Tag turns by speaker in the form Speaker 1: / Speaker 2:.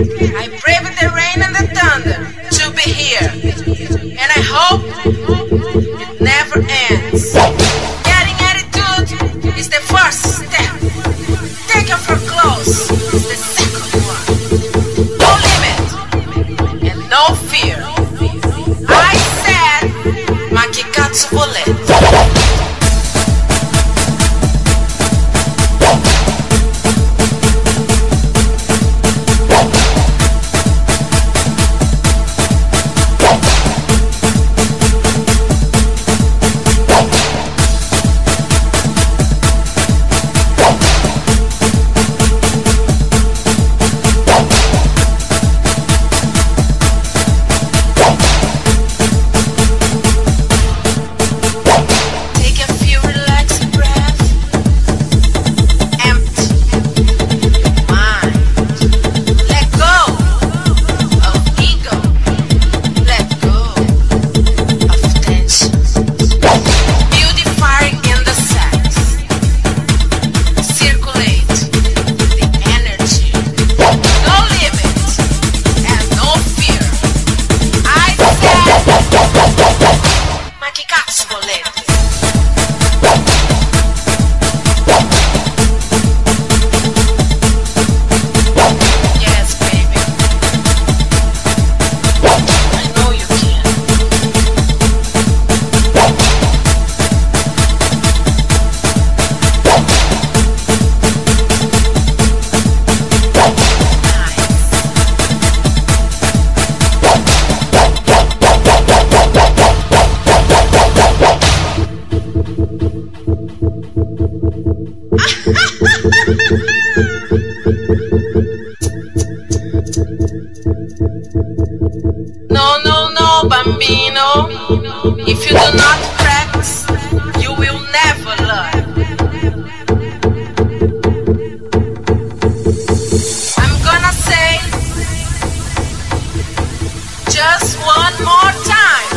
Speaker 1: I pray for the rain and the thunder to be here. And I hope No, no, no, bambino. If you do not practice, you will never learn. I'm gonna say just one more time.